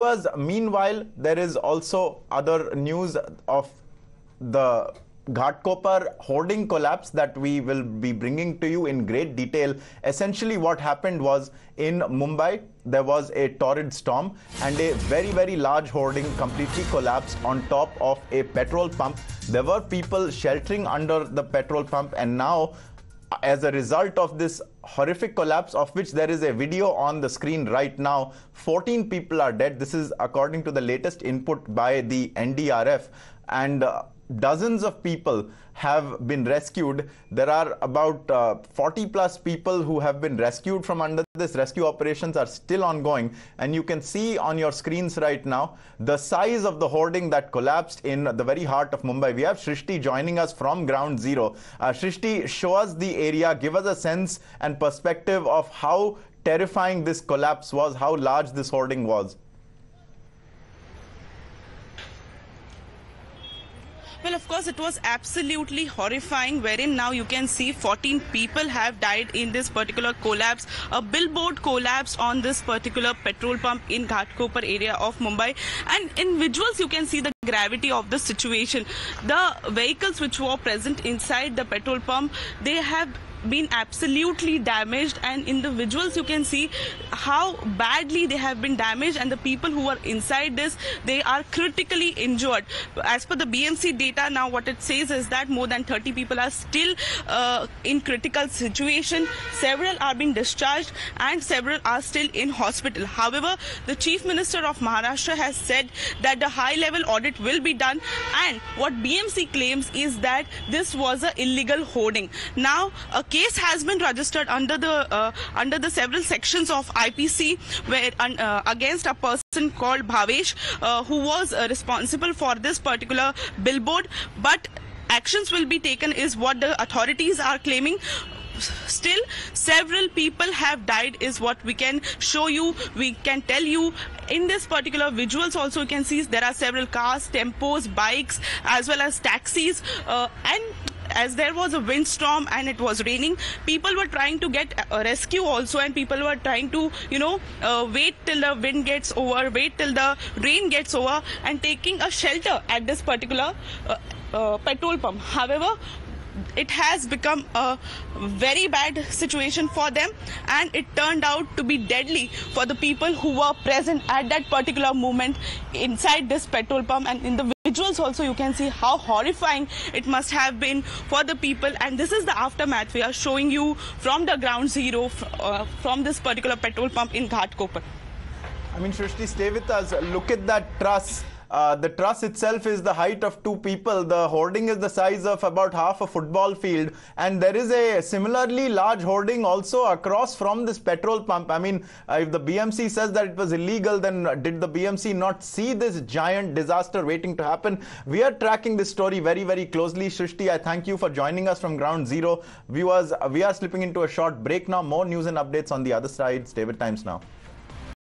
viewers, meanwhile, there is also other news of the Ghatkopar hoarding collapse that we will be bringing to you in great detail. Essentially, what happened was in Mumbai, there was a torrid storm and a very, very large hoarding completely collapsed on top of a petrol pump. There were people sheltering under the petrol pump, and now as a result of this horrific collapse of which there is a video on the screen right now 14 people are dead. This is according to the latest input by the NDRF and uh, dozens of people have been rescued. There are about uh, 40 plus people who have been rescued from under this. Rescue operations are still ongoing. And you can see on your screens right now the size of the hoarding that collapsed in the very heart of Mumbai. We have Shrishti joining us from ground zero. Uh, Shrishti, show us the area, give us a sense and perspective of how terrifying this collapse was, how large this hoarding was. Of course, it was absolutely horrifying, wherein now you can see 14 people have died in this particular collapse. A billboard collapsed on this particular petrol pump in Ghatkopar area of Mumbai. And in visuals, you can see the gravity of the situation. The vehicles which were present inside the petrol pump, they have been absolutely damaged and in the visuals you can see how badly they have been damaged and the people who are inside this they are critically injured. As per the bmc data now what it says is that more than 30 people are still uh, in critical situation. Several are being discharged and several are still in hospital. However the chief minister of maharashtra has said that the high level audit will be done and what bmc claims is that this was a illegal hoarding. Now a case has been registered under the uh, under the several sections of IPC where uh, against a person called Bhavesh uh, who was uh, responsible for this particular billboard. But actions will be taken is what the authorities are claiming. Still several people have died is what we can show you. We can tell you in this particular visuals also you can see there are several cars tempos bikes as well as taxis uh, and as there was a windstorm and it was raining people were trying to get a rescue also and people were trying to you know uh, wait till the wind gets over wait till the rain gets over and taking a shelter at this particular uh, uh, petrol pump. However it has become a very bad situation for them and it turned out to be deadly for the people who were present at that particular moment inside this petrol pump and in the also you can see how horrifying it must have been for the people and this is the aftermath we are showing you from the ground zero uh, from this particular petrol pump in Ghatkopar. I mean, Shrishti, stay with us. Look at that truss uh, the truss itself is the height of two people. The hoarding is the size of about half a football field. And there is a similarly large hoarding also across from this petrol pump. I mean, uh, if the BMC says that it was illegal, then did the BMC not see this giant disaster waiting to happen? We are tracking this story very, very closely. Shrishti, I thank you for joining us from Ground Zero. Viewers, we are slipping into a short break now. More news and updates on the other side. Stay with Times now.